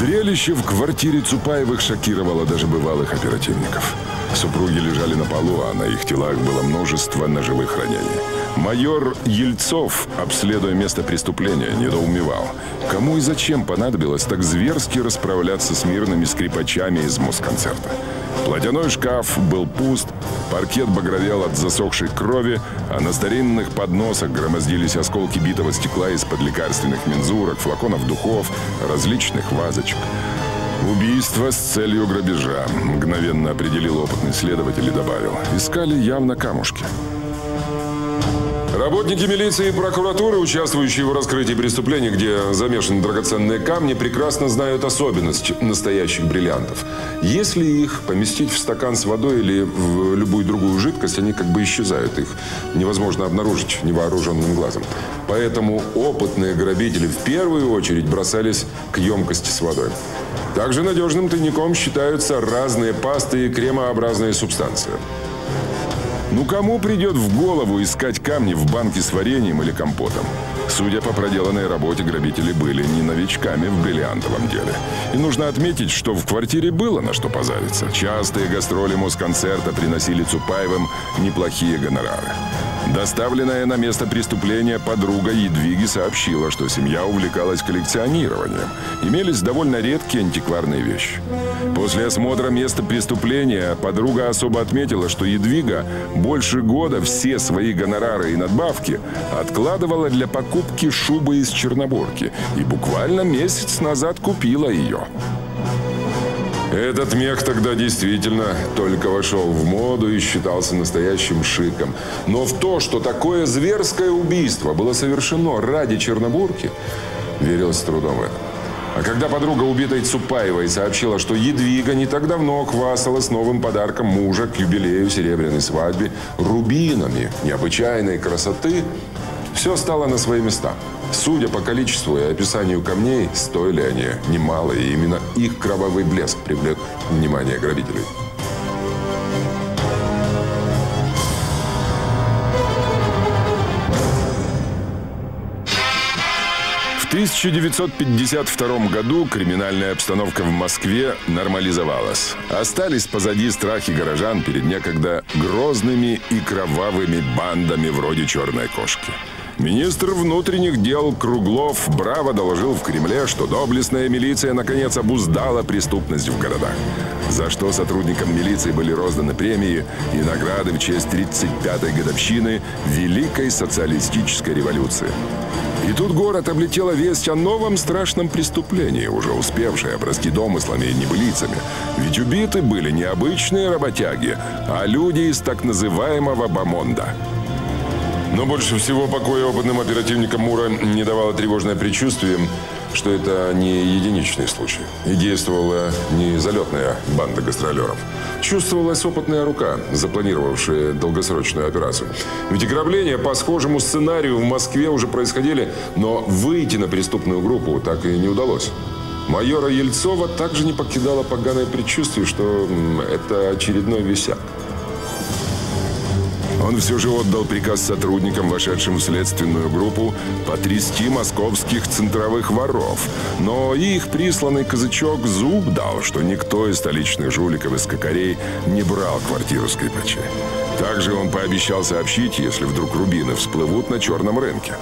Зрелище в квартире Цупаевых шокировало даже бывалых оперативников. Супруги лежали на полу, а на их телах было множество ножевых ранений. Майор Ельцов, обследуя место преступления, недоумевал. Кому и зачем понадобилось так зверски расправляться с мирными скрипачами из Москонцерта? Платяной шкаф был пуст, паркет багровел от засохшей крови, а на старинных подносах громоздились осколки битого стекла из-под лекарственных мензурок, флаконов духов, различных вазочек. Убийство с целью грабежа, мгновенно определил опытный следователь и добавил. Искали явно камушки. Работники милиции и прокуратуры, участвующие в раскрытии преступлений, где замешаны драгоценные камни, прекрасно знают особенность настоящих бриллиантов. Если их поместить в стакан с водой или в любую другую жидкость, они как бы исчезают. Их невозможно обнаружить невооруженным глазом. Поэтому опытные грабители в первую очередь бросались к емкости с водой. Также надежным тайником считаются разные пасты и кремообразные субстанции. Ну кому придет в голову искать камни в банке с вареньем или компотом? Судя по проделанной работе, грабители были не новичками в бриллиантовом деле. И нужно отметить, что в квартире было на что позариться. Частые гастроли Москонцерта приносили Цупаевым неплохие гонорары. Доставленная на место преступления подруга Едвиги сообщила, что семья увлекалась коллекционированием. Имелись довольно редкие антикварные вещи. После осмотра места преступления подруга особо отметила, что Едвига больше года все свои гонорары и надбавки откладывала для покупки шубы из Чернобурки и буквально месяц назад купила ее. Этот мех тогда действительно только вошел в моду и считался настоящим шиком. Но в то, что такое зверское убийство было совершено ради Чернобурки, верилось с трудом в это. А когда подруга убитой Цупаевой сообщила, что Едвига не так давно хвасталась новым подарком мужа к юбилею серебряной свадьбе рубинами необычайной красоты, все стало на свои места – Судя по количеству и описанию камней, стоили они немало, и именно их кровавый блеск привлек внимание грабителей. В 1952 году криминальная обстановка в Москве нормализовалась. Остались позади страхи горожан перед некогда грозными и кровавыми бандами вроде «Черной кошки». Министр внутренних дел Круглов браво доложил в Кремле, что доблестная милиция наконец обуздала преступность в городах. За что сотрудникам милиции были розданы премии и награды в честь 35-й годовщины Великой социалистической революции. И тут город облетела весть о новом страшном преступлении, уже успевшей обрасти домыслами и небылицами. Ведь убиты были не обычные работяги, а люди из так называемого «бомонда». Но больше всего покоя опытным оперативникам Мура не давало тревожное предчувствие, что это не единичный случай. И действовала не залетная банда гастролеров. Чувствовалась опытная рука, запланировавшая долгосрочную операцию. Ведь ограбления по схожему сценарию в Москве уже происходили, но выйти на преступную группу так и не удалось. Майора Ельцова также не покидало поганое предчувствие, что это очередной висяк. Он все же отдал приказ сотрудникам, вошедшим в следственную группу, потрясти московских центровых воров. Но их присланный казачок зуб дал, что никто из столичных жуликов и скакарей не брал квартиру скрипача. Также он пообещал сообщить, если вдруг рубины всплывут на черном рынке.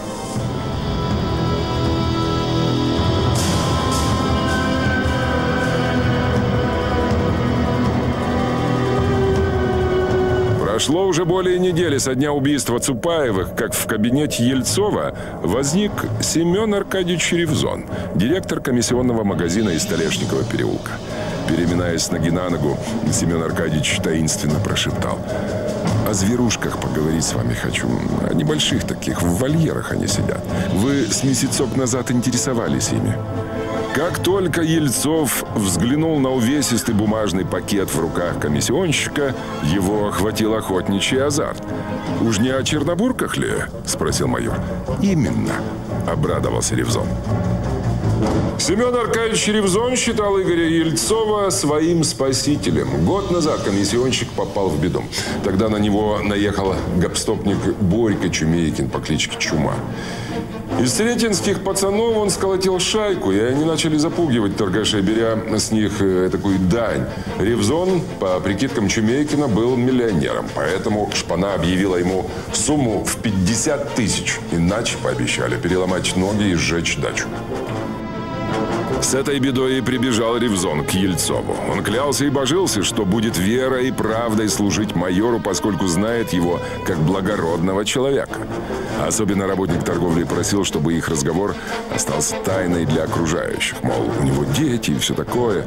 Прошло уже более недели со дня убийства Цупаевых, как в кабинете Ельцова возник Семен Аркадьевич Ревзон, директор комиссионного магазина из Столешникова переулка. Переминаясь ноги на ногу, Семен Аркадьевич таинственно прошептал. «О зверушках поговорить с вами хочу. О небольших таких, в вольерах они сидят. Вы с месяцок назад интересовались ими». Как только Ельцов взглянул на увесистый бумажный пакет в руках комиссионщика, его охватил охотничий азарт. «Уж не о Чернобурках ли?» – спросил майор. «Именно», – обрадовался Ревзон. Семен Аркадьевич Ревзон считал Игоря Ельцова своим спасителем. Год назад комиссионщик попал в беду. Тогда на него наехал гопстопник Борька Чумейкин по кличке Чума. Из сретенских пацанов он сколотил шайку, и они начали запугивать торгашей, беря с них э, такую дань. Ревзон, по прикидкам Чумейкина, был миллионером, поэтому Шпана объявила ему сумму в 50 тысяч. Иначе пообещали переломать ноги и сжечь дачу. С этой бедой и прибежал Ревзон к Ельцову. Он клялся и божился, что будет верой и правдой служить майору, поскольку знает его как благородного человека. Особенно работник торговли просил, чтобы их разговор остался тайной для окружающих. Мол, у него дети и все такое.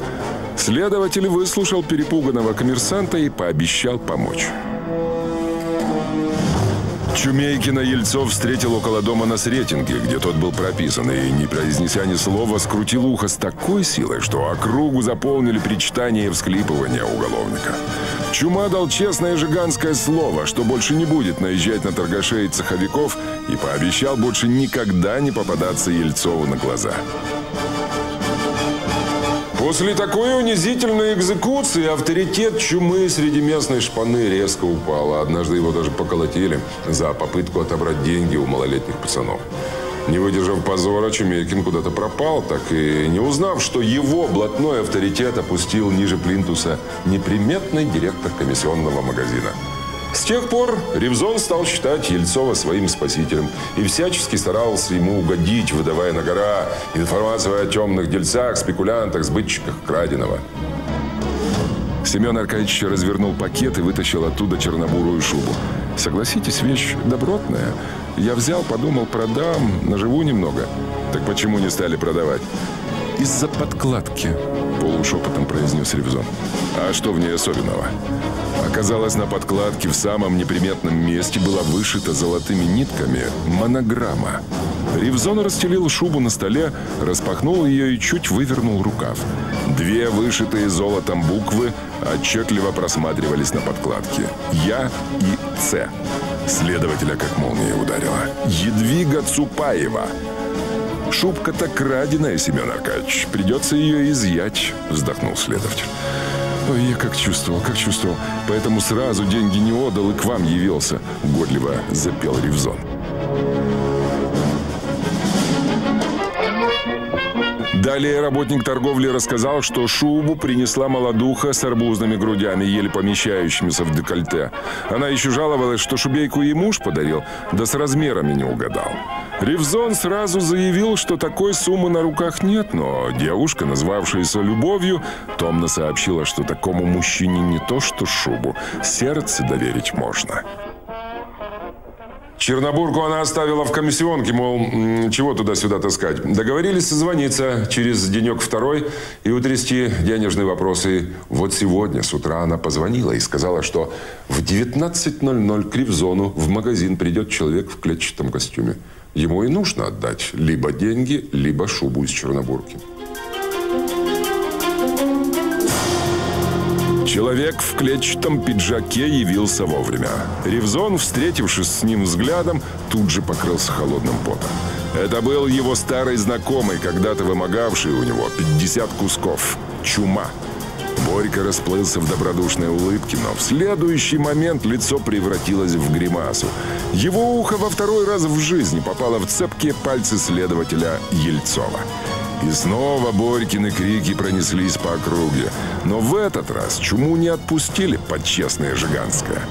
Следователь выслушал перепуганного коммерсанта и пообещал помочь. Чумейкина Ельцов встретил около дома на Сретенке, где тот был прописан, и, не произнеся ни слова, скрутил ухо с такой силой, что округу заполнили причитания и всклипывания уголовника. Чума дал честное жиганское слово, что больше не будет наезжать на торгашей и цеховиков, и пообещал больше никогда не попадаться Ельцову на глаза. После такой унизительной экзекуции авторитет чумы среди местной шпаны резко упал. А однажды его даже поколотили за попытку отобрать деньги у малолетних пацанов. Не выдержав позора, Чумейкин куда-то пропал, так и не узнав, что его блатной авторитет опустил ниже плинтуса неприметный директор комиссионного магазина. С тех пор Ревзон стал считать Ельцова своим спасителем и всячески старался ему угодить, выдавая на гора информацию о темных дельцах, спекулянтах, сбытчиках краденого. Семен Аркадьевич развернул пакет и вытащил оттуда чернобурую шубу. Согласитесь, вещь добротная. Я взял, подумал, продам, наживу немного. Так почему не стали продавать? Из-за подкладки, полушепотом произнес Ревзон. А что в ней особенного? Оказалось, на подкладке в самом неприметном месте была вышита золотыми нитками монограмма. Ревзон расстелил шубу на столе, распахнул ее и чуть вывернул рукав. Две вышитые золотом буквы отчетливо просматривались на подкладке. «Я» и «Ц». Следователя как молния ударила. «Едвига Цупаева». «Шубка-то краденая, Семен Аркадьевич. Придется ее изъять», — вздохнул следователь. Ой, я как чувствовал, как чувствовал. Поэтому сразу деньги не отдал и к вам явился. Угодливо запел Ревзон. Далее работник торговли рассказал, что шубу принесла молодуха с арбузными грудями, еле помещающимися в декольте. Она еще жаловалась, что шубейку ей муж подарил, да с размерами не угадал. Ревзон сразу заявил, что такой суммы на руках нет, но девушка, назвавшаяся любовью, томно сообщила, что такому мужчине не то что шубу, сердце доверить можно. Чернобурку она оставила в комиссионке, мол, чего туда-сюда таскать. Договорились созвониться через денек-второй и утрясти денежные вопросы. Вот сегодня с утра она позвонила и сказала, что в 19.00 к Кривзону в магазин придет человек в клетчатом костюме. Ему и нужно отдать либо деньги, либо шубу из Чернобурки. Человек в клетчатом пиджаке явился вовремя. Ревзон, встретившись с ним взглядом, тут же покрылся холодным потом. Это был его старый знакомый, когда-то вымогавший у него 50 кусков. Чума. Борька расплылся в добродушной улыбке, но в следующий момент лицо превратилось в гримасу. Его ухо во второй раз в жизни попало в цепкие пальцы следователя Ельцова. И снова Борькины крики пронеслись по округе. Но в этот раз чуму не отпустили под честное Жиганское.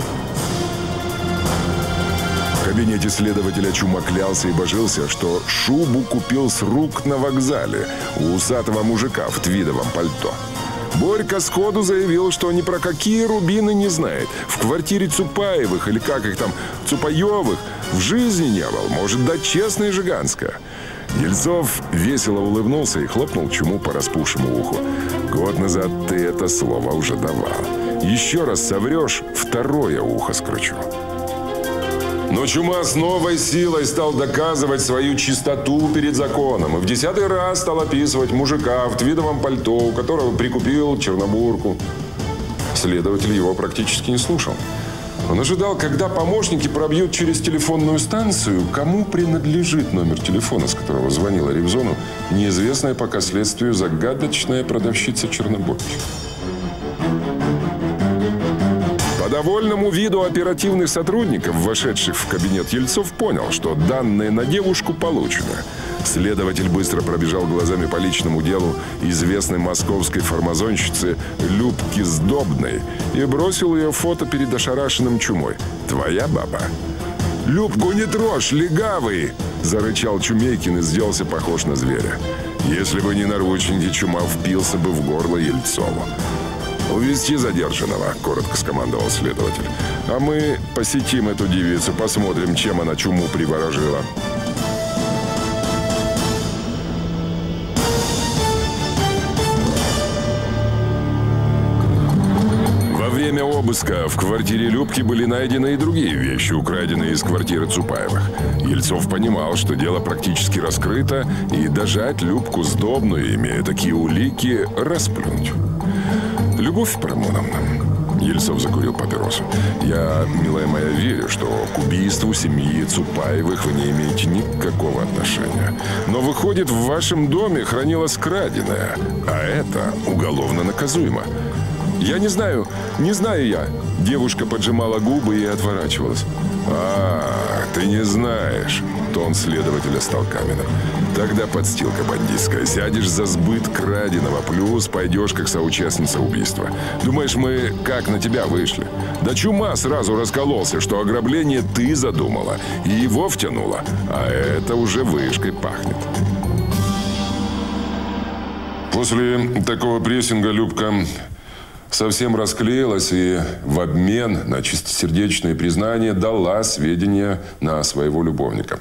В кабинете следователя Чума клялся и божился, что шубу купил с рук на вокзале у усатого мужика в твидовом пальто. Борька сходу заявил, что ни про какие рубины не знает. В квартире Цупаевых или как их там, Цупаевых, в жизни не был. Может дать честное Жиганское. Ельцов весело улыбнулся и хлопнул чуму по распухшему уху. «Год назад ты это слово уже давал. Еще раз соврешь, второе ухо скручу». Но Чума с новой силой стал доказывать свою чистоту перед законом. И в десятый раз стал описывать мужика в твидовом пальто, у которого прикупил чернобурку. Следователь его практически не слушал. Он ожидал, когда помощники пробьют через телефонную станцию, кому принадлежит номер телефона, с которого звонила Ревзону неизвестная пока следствию загадочная продавщица Чернобурки. Довольному виду оперативных сотрудников, вошедших в кабинет Ельцов, понял, что данные на девушку получены. Следователь быстро пробежал глазами по личному делу известной московской фармазонщицы Любки Сдобной и бросил ее фото перед ошарашенным чумой. «Твоя баба?» «Любку не трожь, легавый!» Зарычал Чумейкин и сделался похож на зверя. Если бы не наручники, чума впился бы в горло Ельцову. «Увести задержанного», — коротко скомандовал следователь. «А мы посетим эту девицу, посмотрим, чем она чуму приворожила». Во время обыска в квартире Любки были найдены и другие вещи, украденные из квартиры Цупаевых. Ельцов понимал, что дело практически раскрыто, и дожать Любку сдобную, имея такие улики, расплюнуть. Любовь Парамоновна. Ельцов закурил папиросу. Я, милая моя, верю, что к убийству семьи Цупаевых вы не имеете никакого отношения. Но выходит, в вашем доме хранилось краденое, а это уголовно наказуемо. Я не знаю, не знаю я. Девушка поджимала губы и отворачивалась. А, ты не знаешь. Тон следователя стал каменным. Тогда подстилка бандитская. Сядешь за сбыт краденого, плюс пойдешь как соучастница убийства. Думаешь, мы как на тебя вышли? Да чума сразу раскололся, что ограбление ты задумала. И его втянула. А это уже вышкой пахнет. После такого прессинга Любка совсем расклеилась и в обмен на чистосердечное признание дала сведения на своего любовника.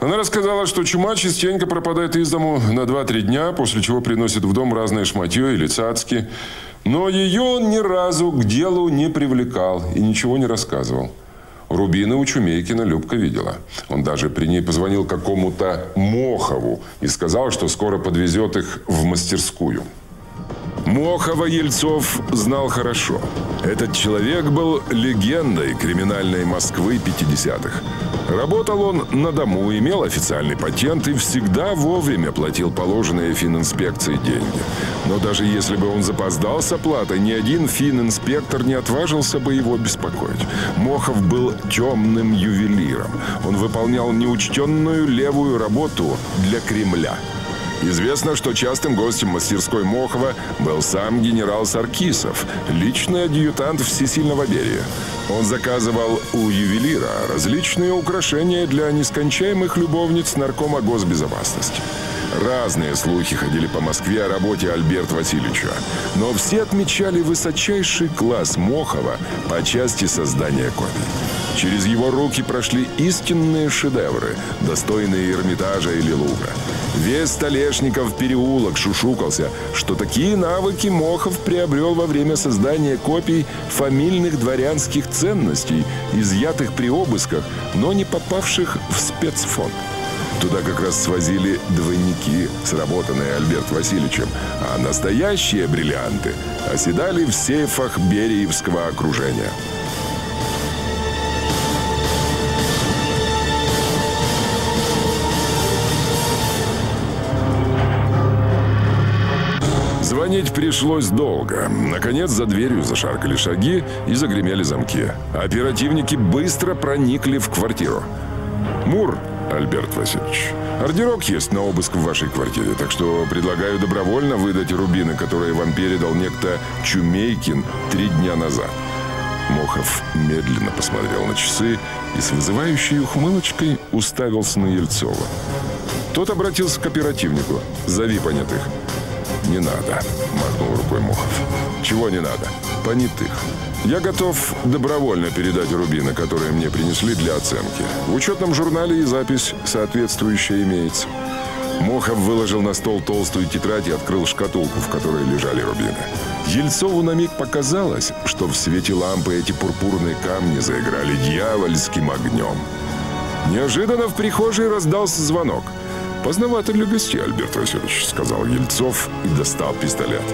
Она рассказала, что чума частенько пропадает из дому на 2-3 дня, после чего приносит в дом разное шматье или цацки. Но ее он ни разу к делу не привлекал и ничего не рассказывал. Рубины у Чумейкина Любка видела. Он даже при ней позвонил какому-то Мохову и сказал, что скоро подвезет их в мастерскую. Мохова Ельцов знал хорошо. Этот человек был легендой криминальной Москвы 50-х. Работал он на дому, имел официальный патент и всегда вовремя платил положенные фининспекции деньги. Но даже если бы он запоздал с оплатой, ни один фининспектор не отважился бы его беспокоить. Мохов был темным ювелиром. Он выполнял неучтенную левую работу для Кремля – Известно, что частым гостем мастерской Мохова был сам генерал Саркисов, личный адъютант всесильного Берия. Он заказывал у ювелира различные украшения для нескончаемых любовниц наркома госбезопасности. Разные слухи ходили по Москве о работе Альберта Васильевича, но все отмечали высочайший класс Мохова по части создания копий. Через его руки прошли истинные шедевры, достойные Эрмитажа или Лувра. Весь Столешников переулок шушукался, что такие навыки Мохов приобрел во время создания копий фамильных дворянских ценностей, изъятых при обысках, но не попавших в спецфонд. Туда как раз свозили двойники, сработанные Альберт Васильевичем, а настоящие бриллианты оседали в сейфах Бериевского окружения. Звонить пришлось долго. Наконец за дверью зашаркали шаги и загремели замки. Оперативники быстро проникли в квартиру. «Мур, Альберт Васильевич, ордерок есть на обыск в вашей квартире, так что предлагаю добровольно выдать рубины, которые вам передал некто Чумейкин три дня назад». Мохов медленно посмотрел на часы и с вызывающей ухмылочкой уставился на Ельцова. Тот обратился к оперативнику. «Зови понятых». «Не надо», — махнул рукой Мохов. «Чего не надо?» «Понятых. Я готов добровольно передать рубины, которые мне принесли для оценки. В учетном журнале и запись соответствующая имеется». Мохов выложил на стол толстую тетрадь и открыл шкатулку, в которой лежали рубины. Ельцову на миг показалось, что в свете лампы эти пурпурные камни заиграли дьявольским огнем. Неожиданно в прихожей раздался звонок. «Поздновато для гостей, Альберт Васильевич», — сказал Ельцов и достал пистолет.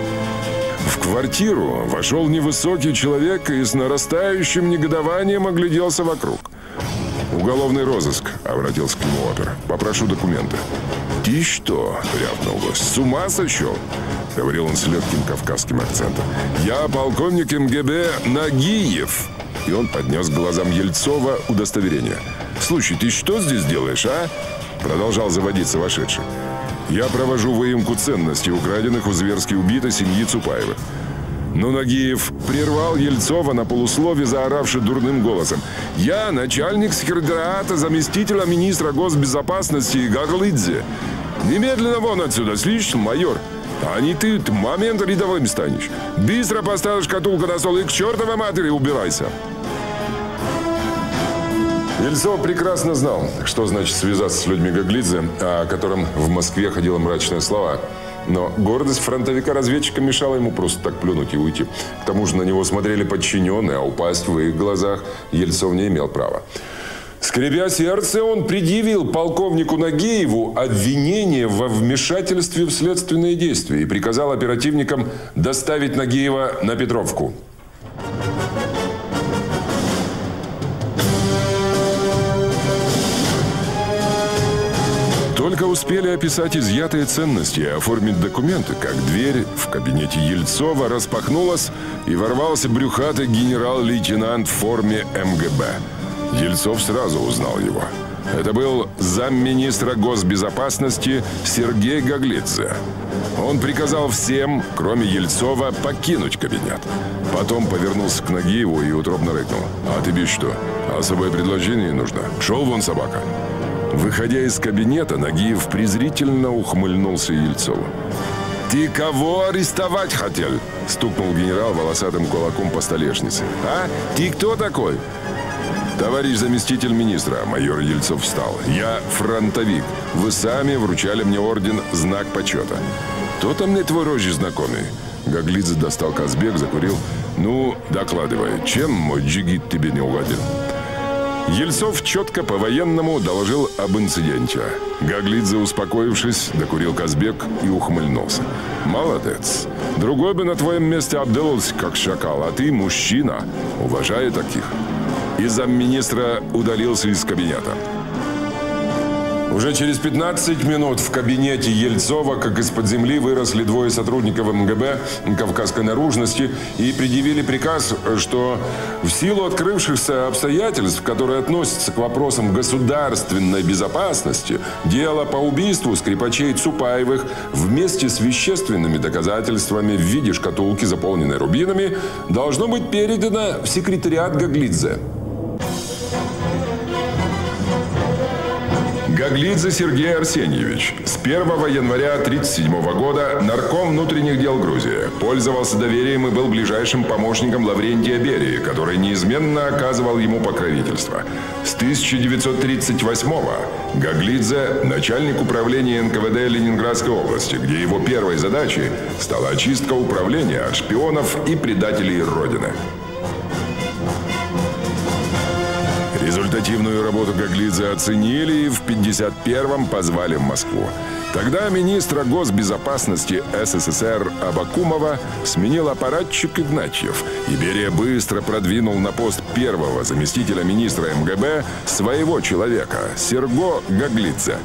В квартиру вошел невысокий человек и с нарастающим негодованием огляделся вокруг. «Уголовный розыск», — обратился к нему опер. «Попрошу документы». «Ты что?» — рявкнул гость. «С ума сошел?» — говорил он с легким кавказским акцентом. «Я полковник МГБ Нагиев!» И он поднес глазам Ельцова удостоверение. «Слушай, ты что здесь делаешь, а?» Продолжал заводиться вошедший. «Я провожу выемку ценностей, украденных у зверски убитой семьи Цупаевых. Но Нагиев прервал Ельцова на полуслове, заоравши дурным голосом. «Я начальник секретариата заместителя министра госбезопасности Гаглидзе. Немедленно вон отсюда, слышишь, майор? А не ты момент рядовым станешь. Быстро поставишь шкатулку на стол и к чертовой матери убирайся!» Ельцов прекрасно знал, что значит связаться с людьми Гаглидзе, о котором в Москве ходила мрачная слова – но гордость фронтовика-разведчика мешала ему просто так плюнуть и уйти. К тому же на него смотрели подчиненные, а упасть в их глазах Ельцов не имел права. Скребя сердце, он предъявил полковнику Нагееву обвинение во вмешательстве в следственные действия и приказал оперативникам доставить Нагеева на Петровку. Успели описать изъятые ценности и оформить документы, как дверь в кабинете Ельцова распахнулась и ворвался брюхатый генерал-лейтенант в форме МГБ. Ельцов сразу узнал его. Это был замминистра госбезопасности Сергей Гаглидзе. Он приказал всем, кроме Ельцова, покинуть кабинет. Потом повернулся к Нагиеву и утробно рыкнул. «А тебе что, особое предложение нужно? Шел вон собака!» Выходя из кабинета, Нагиев презрительно ухмыльнулся Ельцову. «Ты кого арестовать хотел?» – стукнул генерал волосатым кулаком по столешнице. «А? Ты кто такой?» «Товарищ заместитель министра», – майор Ельцов встал. «Я фронтовик. Вы сами вручали мне орден «Знак почета». «То-то мне твой рожи знакомый». Гаглидзе достал Казбек, закурил. «Ну, докладывай, чем мой джигит тебе не угодил?» Ельцов четко по-военному доложил об инциденте. Гаглидзе, успокоившись, докурил Казбек и ухмыльнулся. «Молодец. Другой бы на твоем месте обделался, как шакал, а ты мужчина. Уважаю таких». И замминистра удалился из кабинета. Уже через 15 минут в кабинете Ельцова, как из-под земли, выросли двое сотрудников МГБ Кавказской наружности и предъявили приказ, что в силу открывшихся обстоятельств, которые относятся к вопросам государственной безопасности, дело по убийству скрипачей Цупаевых вместе с вещественными доказательствами в виде шкатулки, заполненной рубинами, должно быть передано в секретариат Гаглидзе. Гаглидзе Сергей Арсеньевич. С 1 января 1937 года нарком внутренних дел Грузии. Пользовался доверием и был ближайшим помощником Лаврентия Берии, который неизменно оказывал ему покровительство. С 1938 Гаглидзе – начальник управления НКВД Ленинградской области, где его первой задачей стала очистка управления от шпионов и предателей Родины. Результативную работу Гаглидзе оценили и в 51-м позвали в Москву. Тогда министра госбезопасности СССР Абакумова сменил аппаратчик Игнатьев. И Берия быстро продвинул на пост первого заместителя министра МГБ своего человека, Серго Гаглидзе.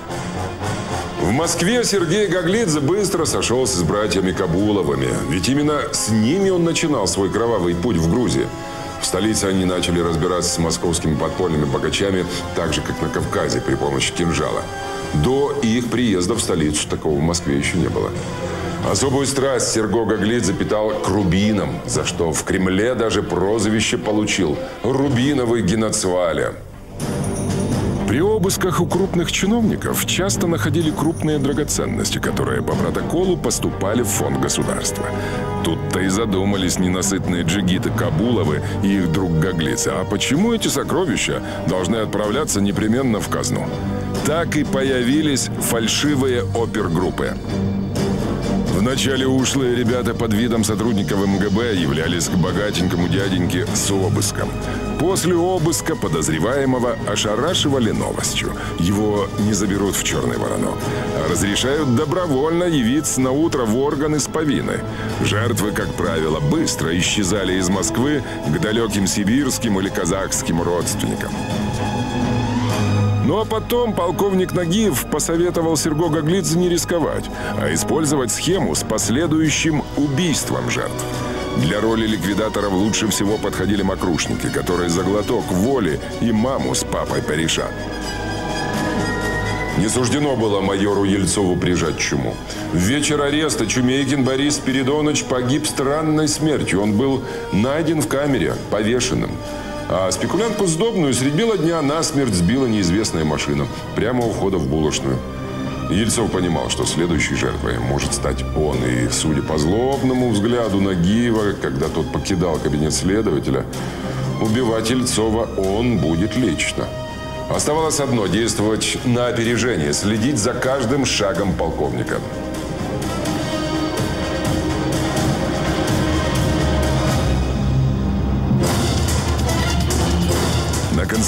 В Москве Сергей Гаглидзе быстро сошелся с братьями Кабуловыми, ведь именно с ними он начинал свой кровавый путь в Грузии. В столице они начали разбираться с московскими подпольными богачами, так же, как на Кавказе, при помощи кинжала. До их приезда в столицу такого в Москве еще не было. Особую страсть Серго Гаглидзе питал к рубинам, за что в Кремле даже прозвище получил – «Рубиновый геноцваля». При обысках у крупных чиновников часто находили крупные драгоценности, которые по протоколу поступали в фонд государства. Тут-то и задумались ненасытные джигиты Кабуловы и их друг Гаглица. А почему эти сокровища должны отправляться непременно в казну? Так и появились фальшивые опергруппы. Вначале ушлые ребята под видом сотрудников МГБ являлись к богатенькому дяденьке с обыском. После обыска подозреваемого ошарашивали новостью. Его не заберут в черный воронок, а разрешают добровольно явиться на утро в органы с повинной. Жертвы, как правило, быстро исчезали из Москвы к далеким сибирским или казахским родственникам. Ну а потом полковник Нагиев посоветовал Серго Гаглидзе не рисковать, а использовать схему с последующим убийством жертв. Для роли ликвидаторов лучше всего подходили мокрушники, которые за глоток воли и маму с папой порешат. Не суждено было майору Ельцову прижать чуму. В вечер ареста Чумейкин Борис Спиридонович погиб странной смертью. Он был найден в камере, повешенным. А спекулянтку сдобную средь бела дня насмерть сбила неизвестная машина прямо у входа в булочную. Ельцов понимал, что следующей жертвой может стать он. И, судя по злобному взгляду Нагиева, когда тот покидал кабинет следователя, убивать Ельцова он будет лично. Оставалось одно – действовать на опережение, следить за каждым шагом полковника.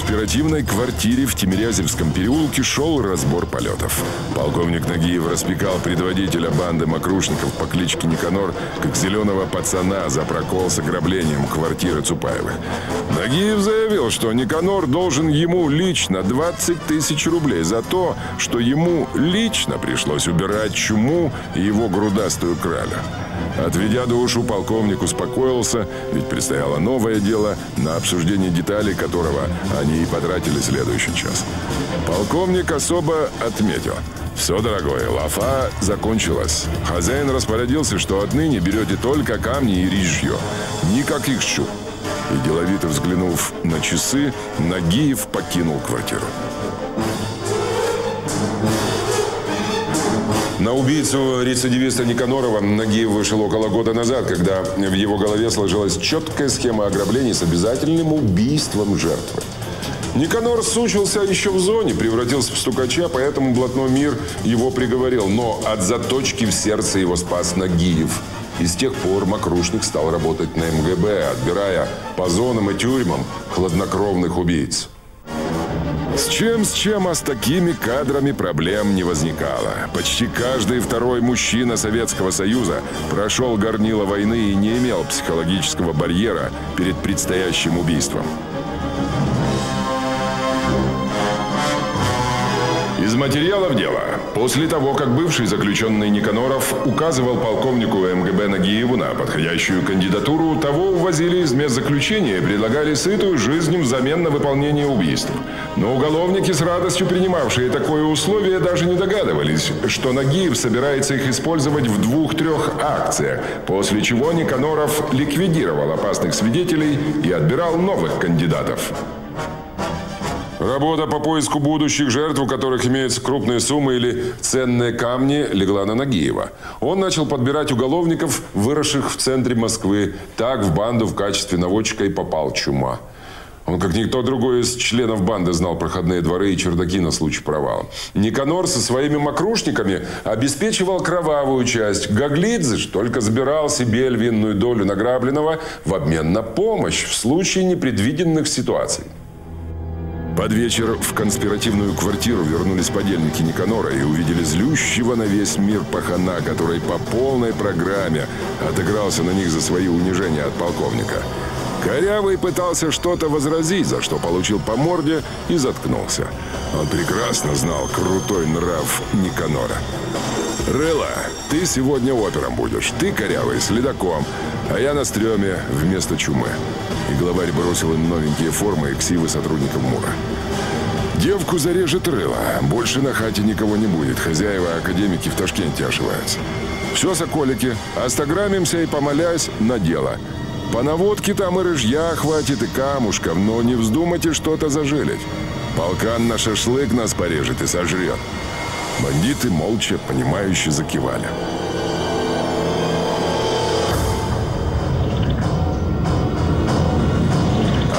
Конспиративной квартире в Тимирязевском переулке шел разбор полетов. Полковник Нагиев распекал предводителя банды мокрушников по кличке Никанор, как зеленого пацана за прокол с ограблением квартиры Цупаевых. Нагиев заявил, что Никанор должен ему лично 20 тысяч рублей за то, что ему лично пришлось убирать чуму и его грудастую краля. Отведя душу, полковник успокоился, ведь предстояло новое дело, на обсуждение деталей которого они и потратили следующий час. Полковник особо отметил. Все, дорогое, лафа закончилась. Хозяин распорядился, что отныне берете только камни и рижье. Никаких щуп. И деловито взглянув на часы, Нагиев покинул квартиру. На убийцу рецидивиста Никанорова Нагиев вышел около года назад, когда в его голове сложилась четкая схема ограблений с обязательным убийством жертвы. Никанор сучился еще в зоне, превратился в стукача, поэтому блатной мир его приговорил. Но от заточки в сердце его спас Нагиев. И с тех пор Макрушник стал работать на МГБ, отбирая по зонам и тюрьмам хладнокровных убийц. С чем, с чем, а с такими кадрами проблем не возникало. Почти каждый второй мужчина Советского Союза прошел горнило войны и не имел психологического барьера перед предстоящим убийством. Из материалов дела. После того, как бывший заключенный Никаноров указывал полковнику МГБ Нагиеву на подходящую кандидатуру, того увозили из медзаключения и предлагали сытую жизнь взамен на выполнение убийств. Но уголовники, с радостью принимавшие такое условие, даже не догадывались, что Нагиев собирается их использовать в двух-трех акциях, после чего Никаноров ликвидировал опасных свидетелей и отбирал новых кандидатов. Работа по поиску будущих жертв, у которых имеются крупные суммы или ценные камни, легла на Нагиева. Он начал подбирать уголовников, выросших в центре Москвы. Так в банду в качестве наводчика и попал Чума. Он, как никто другой из членов банды, знал проходные дворы и чердаки на случай провала. Никанор со своими мокрушниками обеспечивал кровавую часть. Гаглидзе только забирал себе львиную долю награбленного в обмен на помощь в случае непредвиденных ситуаций. Под вечер в конспиративную квартиру вернулись подельники Никанора и увидели злющего на весь мир пахана, который по полной программе отыгрался на них за свои унижения от полковника. Корявый пытался что-то возразить, за что получил по морде и заткнулся. Он прекрасно знал крутой нрав Никанора. «Рыла, ты сегодня опером будешь. Ты, корявый, следаком, а я на стреме вместо чумы». И главарь бросил им новенькие формы и ксивы сотрудников МУРа. Девку зарежет рыло. Больше на хате никого не будет. Хозяева академики в Ташкенте ошиваются. Все, соколики, остаграмимся и, помолясь, на дело. По наводке там и рыжья хватит, и камушков, но не вздумайте что-то зажилить. Полкан на шашлык нас порежет и сожрет. Бандиты молча, понимающе закивали.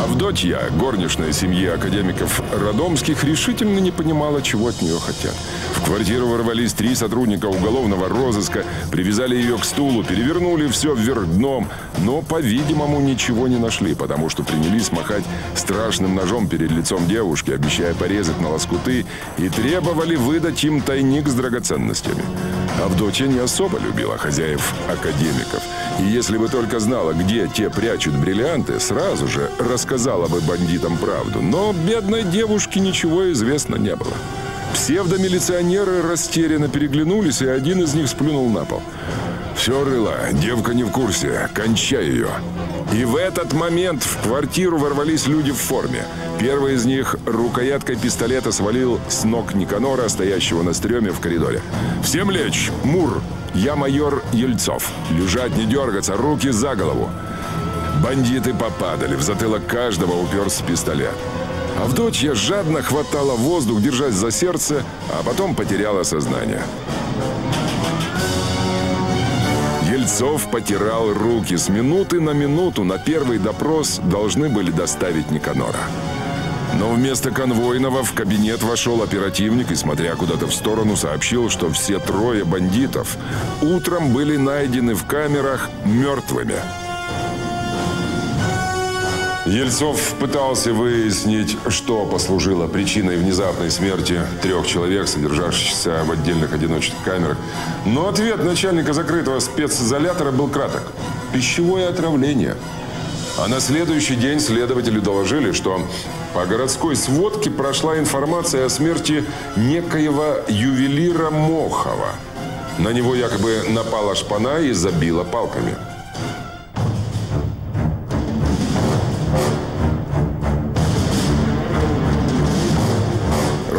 Авдотья, горничная семьи академиков Родомских, решительно не понимала, чего от нее хотят. В квартиру ворвались три сотрудника уголовного розыска, привязали ее к стулу, перевернули все вверх дном, но, по-видимому, ничего не нашли, потому что принялись махать страшным ножом перед лицом девушки, обещая порезать на лоскуты, и требовали выдать им тайник с драгоценностями. Авдотья не особо любила хозяев академиков, и если бы только знала, где те прячут бриллианты, сразу же рассказала бы бандитам правду. Но бедной девушке ничего известно не было. Псевдомилиционеры растерянно переглянулись, и один из них сплюнул на пол. «Все, Рыла, девка не в курсе. Кончай ее». И в этот момент в квартиру ворвались люди в форме. Первый из них рукояткой пистолета свалил с ног Никанора, стоящего на стреме в коридоре. «Всем лечь! Мур! Я майор Ельцов. Лежать, не дергаться, руки за голову!» Бандиты попадали, в затылок каждого уперся пистолет. Авдотья жадно хватала воздух, держась за сердце, а потом потеряла сознание. Ельцов потирал руки. С минуты на минуту на первый допрос должны были доставить Никанора. Но вместо конвойного в кабинет вошел оперативник и, смотря куда-то в сторону, сообщил, что все трое бандитов утром были найдены в камерах мертвыми. Ельцов пытался выяснить, что послужило причиной внезапной смерти трех человек, содержащихся в отдельных одиночных камерах. Но ответ начальника закрытого специзолятора был краток. Пищевое отравление. А на следующий день следователи доложили, что по городской сводке прошла информация о смерти некоего ювелира Мохова. На него якобы напала шпана и забила палками.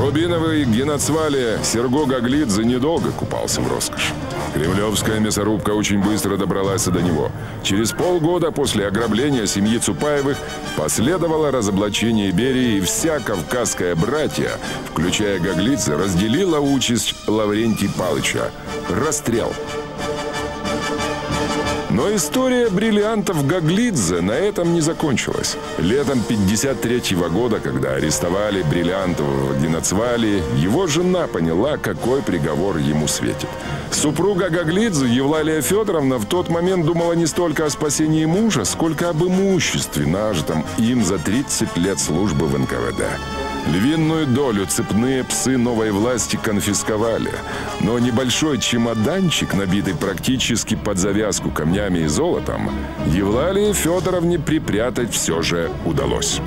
Рубиновый геноцвале Серго Гаглидзе недолго купался в роскоши. Кремлевская мясорубка очень быстро добралась до него. Через полгода после ограбления семьи Цупаевых последовало разоблачение Берии, и вся кавказская братья, включая Гаглидзе, разделила участь Лаврентия Палыча – расстрел. Но история бриллиантов Гаглидзе на этом не закончилась. Летом 53 -го года, когда арестовали бриллиантового Геноцвали, его жена поняла, какой приговор ему светит. Супруга Гаглидзе, Евлалия Федоровна, в тот момент думала не столько о спасении мужа, сколько об имуществе, нажитом им за 30 лет службы в НКВД. Львиную долю цепные псы новой власти конфисковали. Но небольшой чемоданчик, набитый практически под завязку камнями и золотом, Евлалии Федоровне припрятать все же удалось.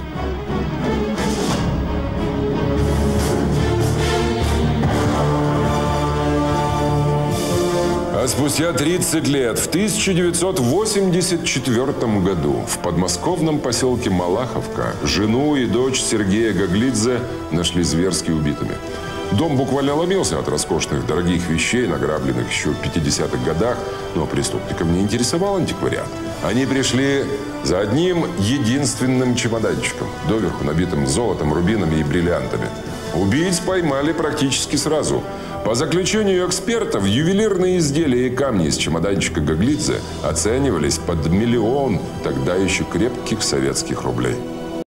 Спустя 30 лет, в 1984 году, в подмосковном поселке Малаховка, жену и дочь Сергея Гаглидзе нашли зверски убитыми. Дом буквально ломился от роскошных, дорогих вещей, награбленных еще в 50-х годах, но преступникам не интересовал антиквариат. Они пришли за одним единственным чемоданчиком, доверху набитым золотом, рубинами и бриллиантами. Убийц поймали практически сразу – по заключению экспертов, ювелирные изделия и камни из чемоданчика Гаглидзе оценивались под миллион тогда еще крепких советских рублей.